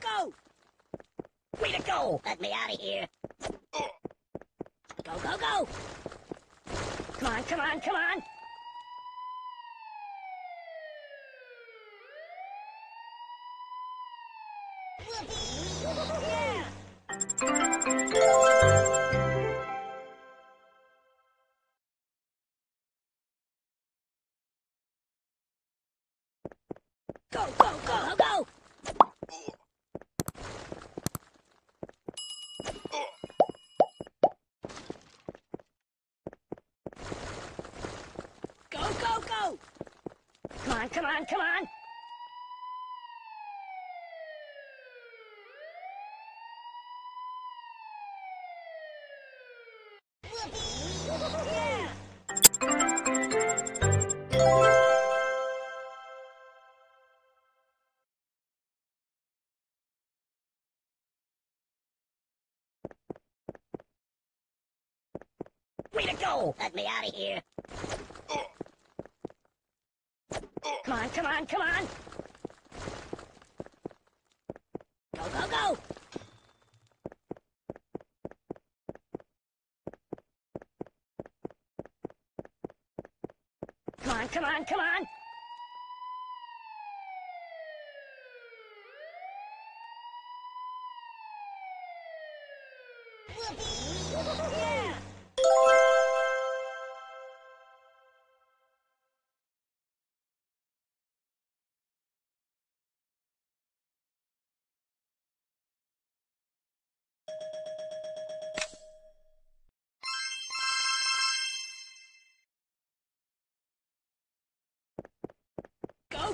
go! Way to go! Let me out of here. Go, go, go! Come on, come on, come on! Go, go, go, go! Go, go! Come on, come on, come on! Way to go! Let me out of here. Come on, come on, come on! Go, go, go! Come on, come on, come on! Yeah!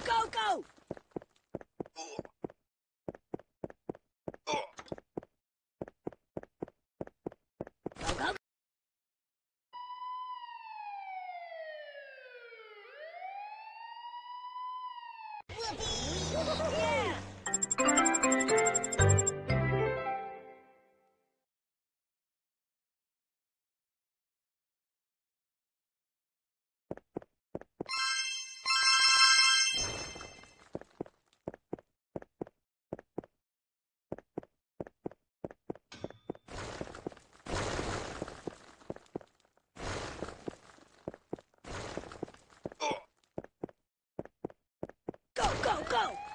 Go, go, Go!